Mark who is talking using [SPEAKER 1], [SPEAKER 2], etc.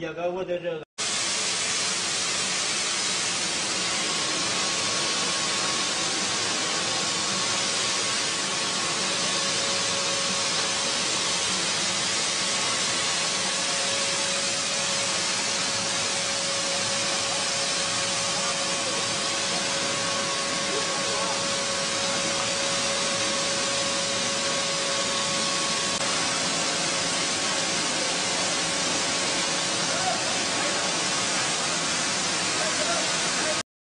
[SPEAKER 1] 也该我的这个。